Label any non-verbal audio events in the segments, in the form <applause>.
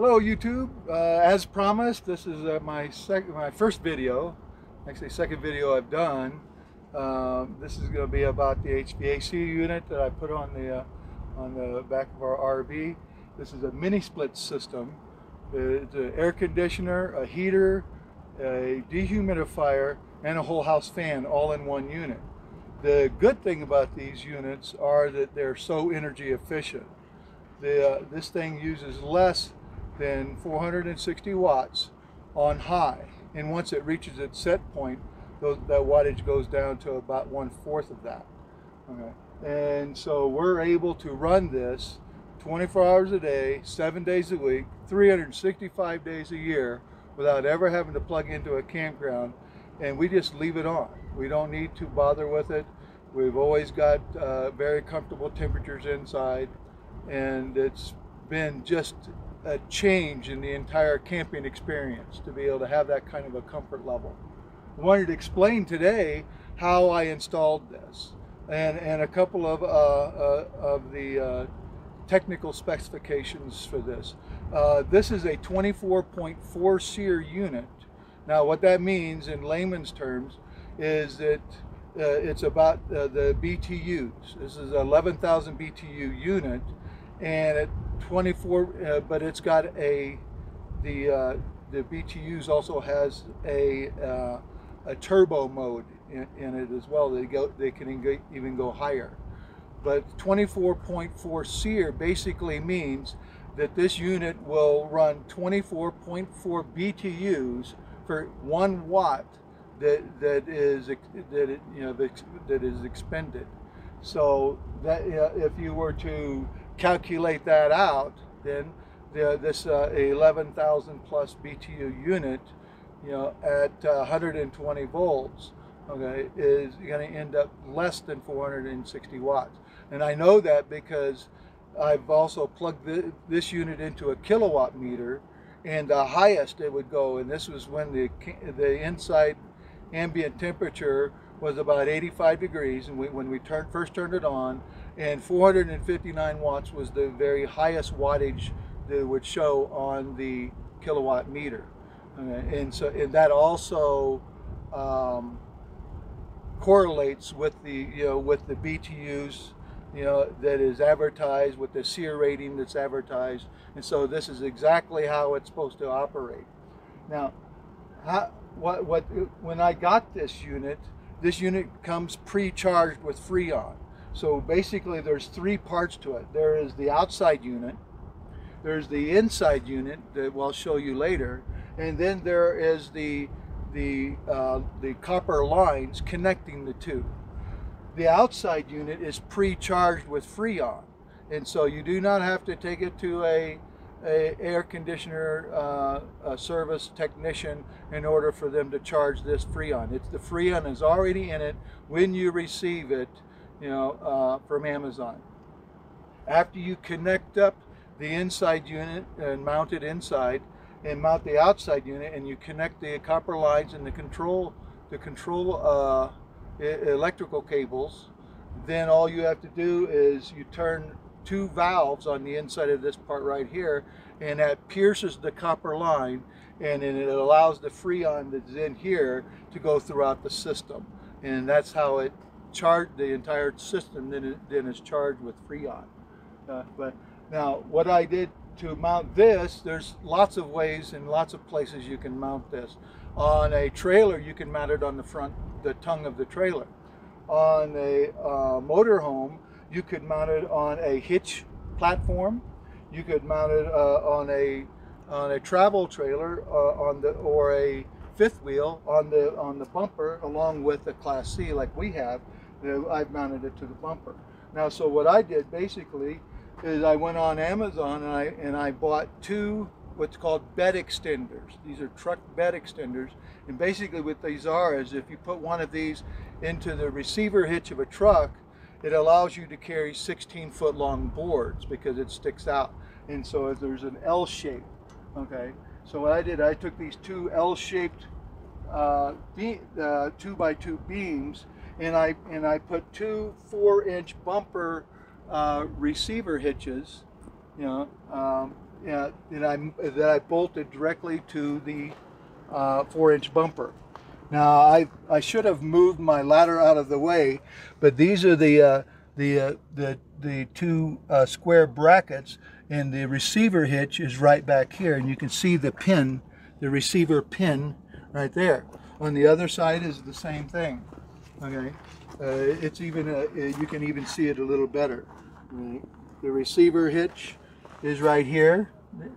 Hello YouTube. Uh, as promised, this is uh, my second, my first video, actually second video I've done. Um, this is going to be about the HVAC unit that I put on the uh, on the back of our RV. This is a mini split system. It's an air conditioner, a heater, a dehumidifier, and a whole house fan all in one unit. The good thing about these units are that they're so energy efficient. The, uh, this thing uses less than 460 watts on high. And once it reaches its set point, those, that wattage goes down to about one fourth of that. Okay. And so we're able to run this 24 hours a day, seven days a week, 365 days a year without ever having to plug into a campground. And we just leave it on. We don't need to bother with it. We've always got uh, very comfortable temperatures inside. And it's been just a change in the entire camping experience to be able to have that kind of a comfort level. I wanted to explain today how I installed this and, and a couple of, uh, uh, of the uh, technical specifications for this. Uh, this is a 24.4 SEER unit. Now what that means in layman's terms is that uh, it's about uh, the BTUs. This is an 11,000 BTU unit and at 24, uh, but it's got a, the, uh, the BTUs also has a, uh, a turbo mode in, in, it as well. They go, they can even go higher. But 24.4 SEER basically means that this unit will run 24.4 BTUs for one watt that that is that it, you know that is expended. So that if you were to calculate that out, then the, this uh, 11,000 plus BTU unit, you know, at uh, 120 volts, okay, is going to end up less than 460 watts. And I know that because I've also plugged this unit into a kilowatt meter, and the highest it would go, and this was when the the inside ambient temperature was about 85 degrees, and we, when we first turned it on, and 459 watts was the very highest wattage that would show on the kilowatt meter. And so and that also um, correlates with the you know with the BTUs you know that is advertised with the SEER rating that's advertised and so this is exactly how it's supposed to operate. Now how, what what when I got this unit this unit comes pre-charged with Freon. So basically there's three parts to it. There is the outside unit, there's the inside unit that we'll show you later, and then there is the, the, uh, the copper lines connecting the two. The outside unit is pre-charged with Freon, and so you do not have to take it to a a air conditioner uh, a service technician in order for them to charge this Freon. It's the Freon is already in it when you receive it, you know, uh, from Amazon. After you connect up the inside unit and mount it inside, and mount the outside unit, and you connect the copper lines and the control the control uh, electrical cables, then all you have to do is you turn two valves on the inside of this part right here and that pierces the copper line and then it allows the freon that's in here to go throughout the system and that's how it charged the entire system then, it, then is charged with freon uh, but now what I did to mount this there's lots of ways and lots of places you can mount this on a trailer you can mount it on the front the tongue of the trailer on a uh, motorhome you could mount it on a hitch platform. You could mount it uh, on a on a travel trailer uh, on the or a fifth wheel on the on the bumper along with a Class C like we have. I've mounted it to the bumper. Now, so what I did basically is I went on Amazon and I and I bought two what's called bed extenders. These are truck bed extenders. And basically what these are is if you put one of these into the receiver hitch of a truck, it allows you to carry 16 foot long boards because it sticks out. And so there's an L shape, okay? So what I did, I took these two L-shaped uh, uh, two by two beams and I, and I put two four inch bumper uh, receiver hitches, you know, um, uh, that I that I bolted directly to the uh, four-inch bumper. Now I I should have moved my ladder out of the way, but these are the uh, the uh, the the two uh, square brackets, and the receiver hitch is right back here, and you can see the pin, the receiver pin, right there. On the other side is the same thing. Okay, uh, it's even uh, you can even see it a little better. The receiver hitch is right here.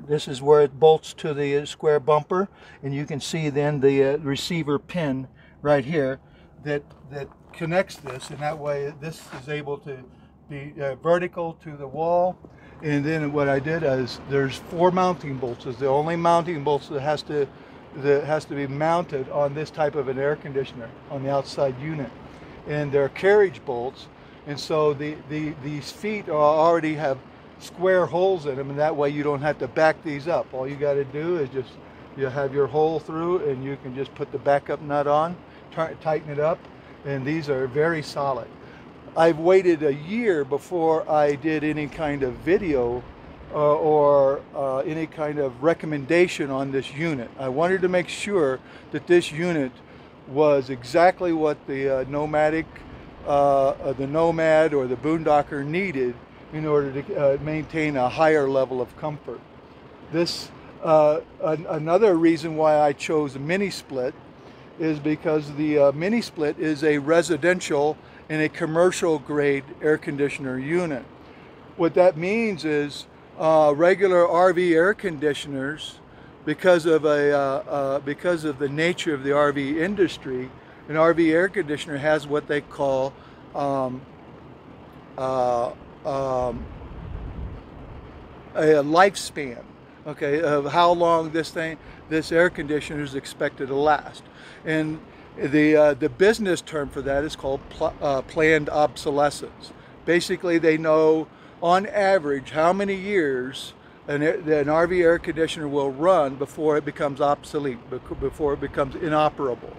This is where it bolts to the square bumper, and you can see then the uh, receiver pin right here that that connects this, and that way this is able to be uh, vertical to the wall. And then what I did is there's four mounting bolts. It's the only mounting bolts that has to that has to be mounted on this type of an air conditioner on the outside unit. And they're carriage bolts, and so the, the these feet are already have square holes in them, and that way you don't have to back these up. All you got to do is just you have your hole through, and you can just put the backup nut on, tighten it up, and these are very solid. I've waited a year before I did any kind of video or uh, any kind of recommendation on this unit. I wanted to make sure that this unit was exactly what the uh, nomadic, uh, uh, the nomad or the boondocker needed in order to uh, maintain a higher level of comfort. This an another reason why I chose a mini split is because the mini split is a residential and a commercial grade air conditioner unit. What that means is uh, regular RV air conditioners, because of a uh, uh, because of the nature of the RV industry, an RV air conditioner has what they call um, uh, um, a lifespan. Okay, of how long this thing, this air conditioner is expected to last, and the uh, the business term for that is called pl uh, planned obsolescence. Basically, they know on average, how many years an, an RV air conditioner will run before it becomes obsolete, before it becomes inoperable.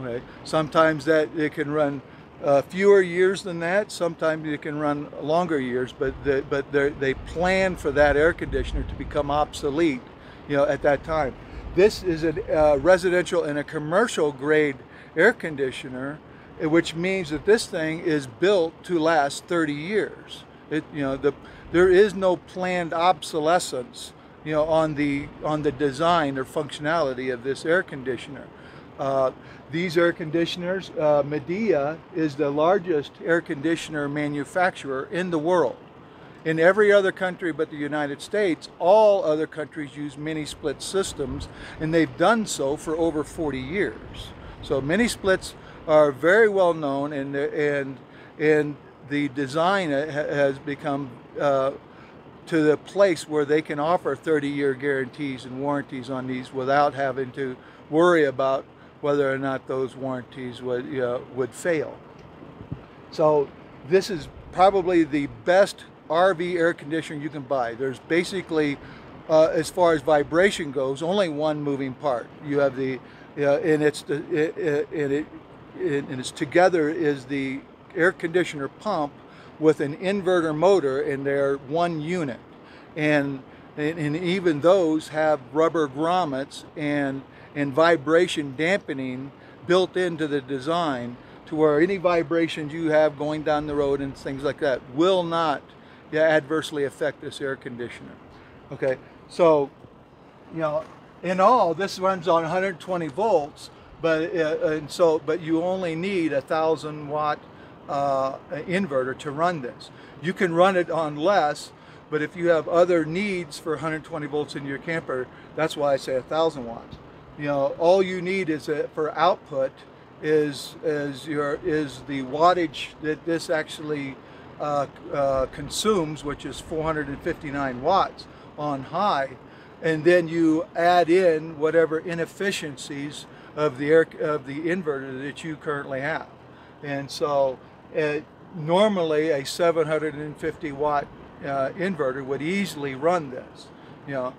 Okay, sometimes that it can run uh, fewer years than that. Sometimes it can run longer years, but the, but they plan for that air conditioner to become obsolete, you know, at that time. This is a uh, residential and a commercial grade air conditioner, which means that this thing is built to last 30 years. It, you know, the, there is no planned obsolescence, you know, on the on the design or functionality of this air conditioner. Uh, these air conditioners, uh, Midea is the largest air conditioner manufacturer in the world. In every other country but the United States, all other countries use mini split systems, and they've done so for over 40 years. So mini splits are very well known, and and and the design has become uh, to the place where they can offer 30-year guarantees and warranties on these without having to worry about whether or not those warranties would uh, would fail. So this is probably the best RV air conditioner you can buy. There's basically, uh, as far as vibration goes, only one moving part. You have the, uh, and it's the, it, it, it, and it's together is the air conditioner pump with an inverter motor in they're one unit. And, and, and even those have rubber grommets and, and vibration dampening built into the design to where any vibrations you have going down the road and things like that will not adversely affect this air conditioner. Okay, so, you know, in all, this runs on 120 volts, but uh, and so, but you only need a thousand watt uh, inverter to run this. You can run it on less, but if you have other needs for 120 volts in your camper, that's why I say 1,000 watts. You know, all you need is a, for output is is your is the wattage that this actually uh, uh, consumes, which is 459 watts on high, and then you add in whatever inefficiencies of the air of the inverter that you currently have, and so uh, normally a 750 watt uh, inverter would easily run this. You know,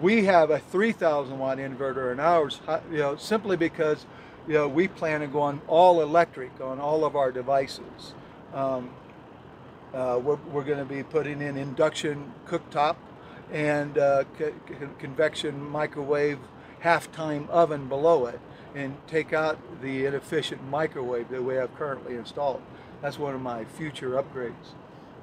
we have a 3,000 watt inverter in ours, uh, you know, simply because you know we plan to go on all electric on all of our devices. Um, uh, we're, we're going to be putting in induction cooktop and uh, co convection microwave half-time oven below it and take out the inefficient microwave that we have currently installed. That's one of my future upgrades.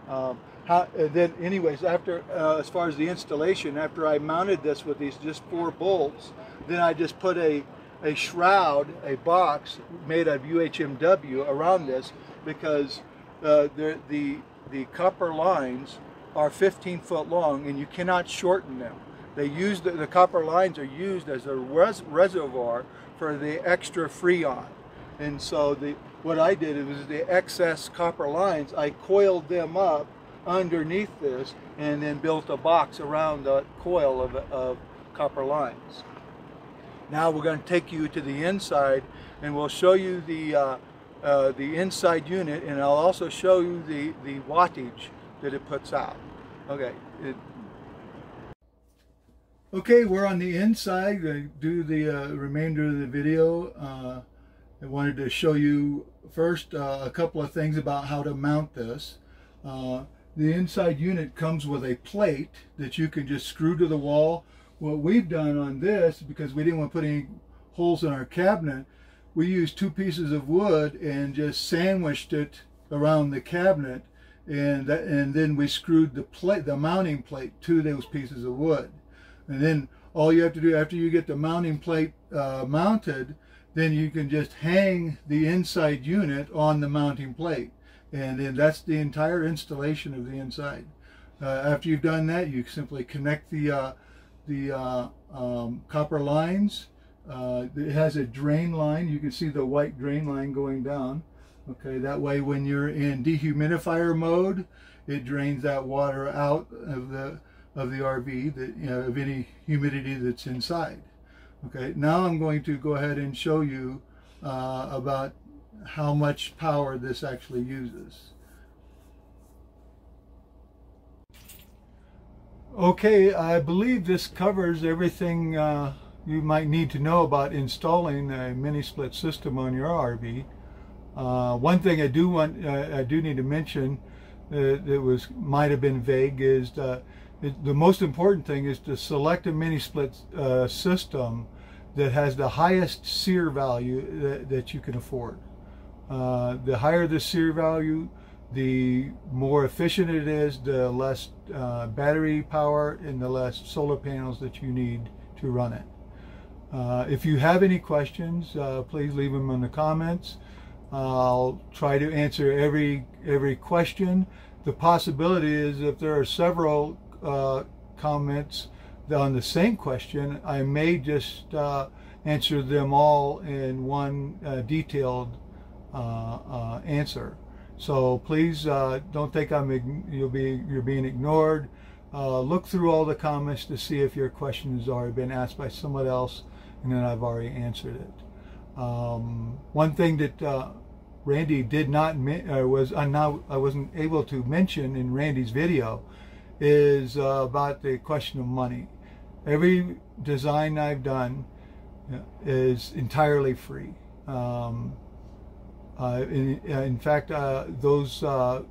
Um, how, then anyways, after uh, as far as the installation, after I mounted this with these just four bolts, then I just put a, a shroud, a box made of UHMW around this because uh, the, the, the copper lines are 15 foot long and you cannot shorten them. They use the, the copper lines are used as a res reservoir for the extra freon. And so the what I did was the excess copper lines, I coiled them up underneath this and then built a box around the coil of, of copper lines. Now we're going to take you to the inside and we'll show you the uh, uh, the inside unit and I'll also show you the, the wattage that it puts out. Okay, it, Okay, we're on the inside. I do the uh, remainder of the video. Uh, I wanted to show you first uh, a couple of things about how to mount this. Uh, the inside unit comes with a plate that you can just screw to the wall. What we've done on this, because we didn't want to put any holes in our cabinet, we used two pieces of wood and just sandwiched it around the cabinet and that, and then we screwed the plate the mounting plate to those pieces of wood and then all you have to do after you get the mounting plate uh, mounted, then you can just hang the inside unit on the mounting plate. And then that's the entire installation of the inside. Uh, after you've done that, you simply connect the, uh, the uh, um, copper lines. Uh, it has a drain line. You can see the white drain line going down. Okay, that way when you're in dehumidifier mode, it drains that water out of the of the RV, that, you know, of any humidity that's inside. Okay, now I'm going to go ahead and show you uh, about how much power this actually uses. Okay, I believe this covers everything uh, you might need to know about installing a mini split system on your RV. Uh, one thing I do want, uh, I do need to mention uh, that was might have been vague is uh, it, the most important thing is to select a mini split uh, system that has the highest SEER value that, that you can afford. Uh, the higher the SEER value, the more efficient it is, the less uh, battery power and the less solar panels that you need to run it. Uh, if you have any questions, uh, please leave them in the comments. I'll try to answer every every question. The possibility is if there are several uh, comments on the same question, I may just uh, answer them all in one uh, detailed uh, uh, answer. So please uh, don't think I'm you'll be you're being ignored. look through all the comments to see if your question has already been asked by someone else, and then I've already answered it. Um, one thing that Randy did not was I now I wasn't able to mention in Randy's video is uh, about the question of money. Every design I've done is entirely free. Um, uh, in, in, fact, uh, those uh,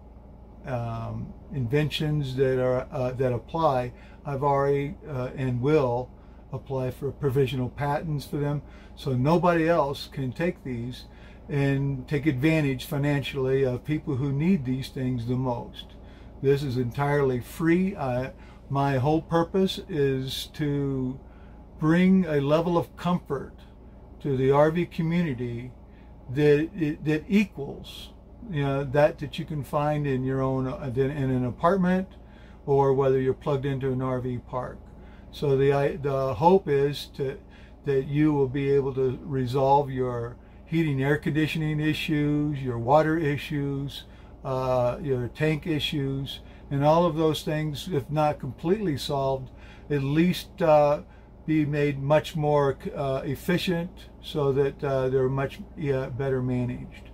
um, inventions that are uh, that apply, I've already uh, and will apply for provisional patents for them. So nobody else can take these and take advantage financially of people who need these things the most. This is entirely free. I, my whole purpose is to bring a level of comfort to the RV community that that equals you know that that you can find in your own uh, in an apartment or whether you're plugged into an RV park. So the the hope is to that you will be able to resolve your heating air conditioning issues, your water issues, uh, your tank issues, and all of those things, if not completely solved, at least uh, be made much more uh, efficient so that uh, they're much yeah, better managed.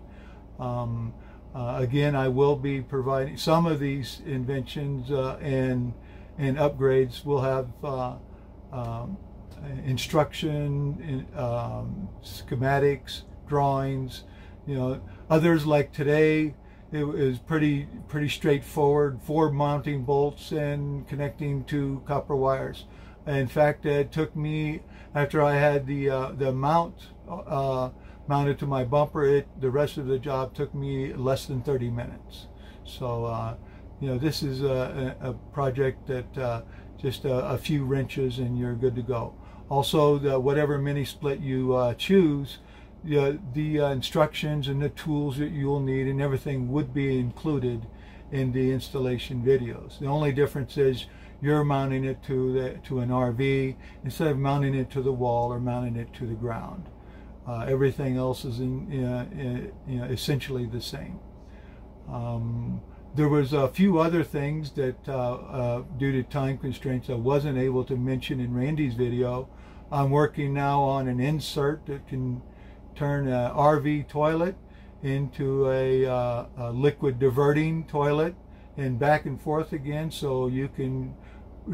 Um, uh, again, I will be providing some of these inventions uh, and and upgrades We'll have um, instruction, in, um, schematics, drawings. You know, others like today it was pretty pretty straightforward. Four mounting bolts and connecting to copper wires. In fact, it took me after I had the uh, the mount uh, mounted to my bumper. It the rest of the job took me less than 30 minutes. So uh, you know this is a, a project that uh, just a, a, few wrenches and you're good to go. Also, the, whatever mini split you uh, choose the, the uh, instructions and the tools that you'll need and everything would be included in the installation videos. The only difference is you're mounting it to the to an RV instead of mounting it to the wall or mounting it to the ground. Uh, everything else is in, uh, in, you know, essentially the same. Um, there was a few other things that, uh, uh, due to time constraints, I wasn't able to mention in Randy's video. I'm working now on an insert that can turn an RV toilet into a, uh, a, liquid diverting toilet and back and forth again so you can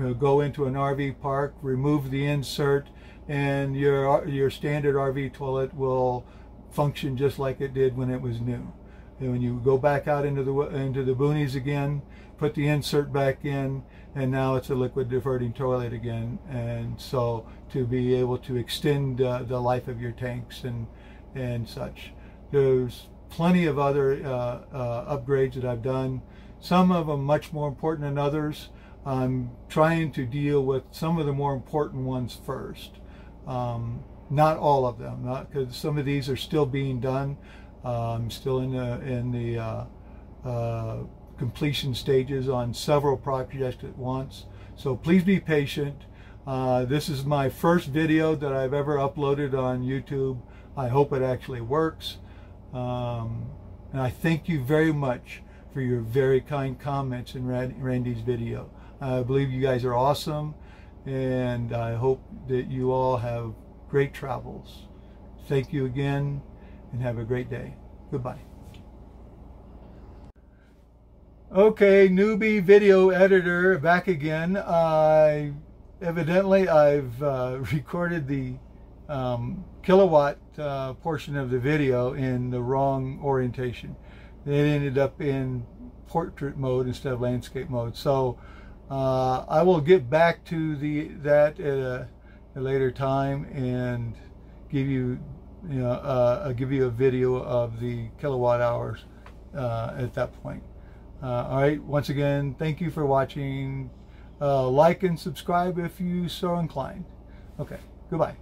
uh, go into an RV park, remove the insert, and your, your standard RV toilet will function just like it did when it was new. And when you go back out into the into the boonies again, put the insert back in, and now it's a liquid diverting toilet again. And so to be able to extend uh, the life of your tanks and and such. There's plenty of other uh, uh, upgrades that I've done. Some of them much more important than others. I'm trying to deal with some of the more important ones first. Um, not all of them, because some of these are still being done. I'm um, still in the in the uh, uh, completion stages on several projects at once. So please be patient. Uh, this is my first video that I've ever uploaded on YouTube. I hope it actually works. Um, and I thank you very much for your very kind comments in Randy's video. I believe you guys are awesome and I hope that you all have great travels. Thank you again and have a great day. Goodbye. Okay, newbie video editor back again. I evidently I've uh, <laughs> recorded the um, kilowatt uh, portion of the video in the wrong orientation. It ended up in portrait mode instead of landscape mode. So uh, I will get back to the that at a, a later time and give you, you know, uh, I'll give you a video of the kilowatt hours uh, at that point. Uh, all right. Once again, thank you for watching. Uh, like and subscribe if you so inclined. Okay. Goodbye.